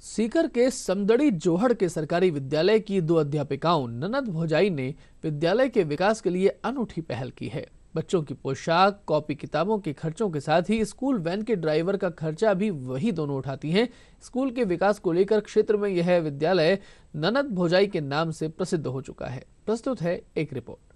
सीकर के समदड़ी जोहड़ के सरकारी विद्यालय की दो अध्यापिकाओं, ननद भोजाई ने विद्यालय के विकास के लिए अनूठी पहल की है। बच्चों की पोशाक, कॉपी किताबों के खर्चों के साथ ही स्कूल वैन के ड्राइवर का खर्चा भी वही दोनों उठाती हैं। स्कूल के विकास को लेकर क्षेत्र में यह विद्यालय ननद भोजाई के नाम से प्रसिद्ध हो चुका है। प्रस्तुत है एक रिपोर्ट।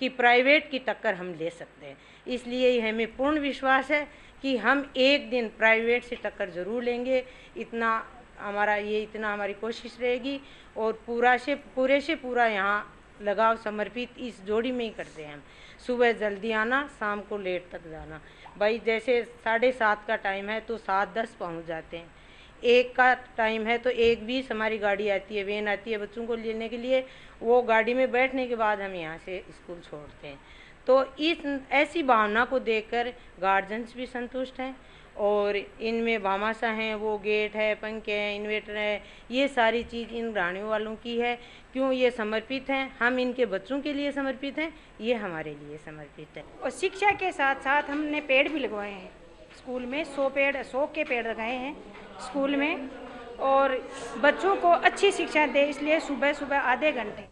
कि प्राइवेट की टक्कर हम ले सकते हैं। इसलिए हमें पूर्ण विश्वास है कि हम एक दिन प्राइवेट से टक्कर ज़रूर लेंगे। इतना हमारा, ये इतना हमारी कोशिश रहेगी और पूरा से, पूरे से पूरा यहाँ लगाव समर्पित इस जोड़ी में ही करते हैं हम। सुबह जल्दी आना, शाम को लेट तक जाना। भाई जैसे साढ़े सात का टाइम है तो सात, दस पहुँच जाते हैं। एक का टाइम है तो एक बीस हमारी गाड़ी आती है वैन आती है बच्चों को लेने के लिए। वो गाड़ी में बैठने के बाद हम यहाँ से स्कूल छोड़ते हैं। तो इस ऐसी भावना को देखकर गार्जियंस भी संतुष्ट हैं और इनमें भामाशा हैं, वो गेट है, पंखे हैं इन्वेटर है, ये सारी चीज़ इन रानियों वालों की है। क्यों ये समर्पित हैं? हम इनके बच्चों के लिए समर्पित हैं, ये हमारे लिए समर्पित है। और शिक्षा के साथ साथ हमने पेड़ भी लगवाए हैं। स्कूल में सौ पेड़, सौ के पेड़ लगाए हैं स्कूल में और बच्चों को अच्छी शिक्षा दे, इसलिए सुबह सुबह आधे घंटे।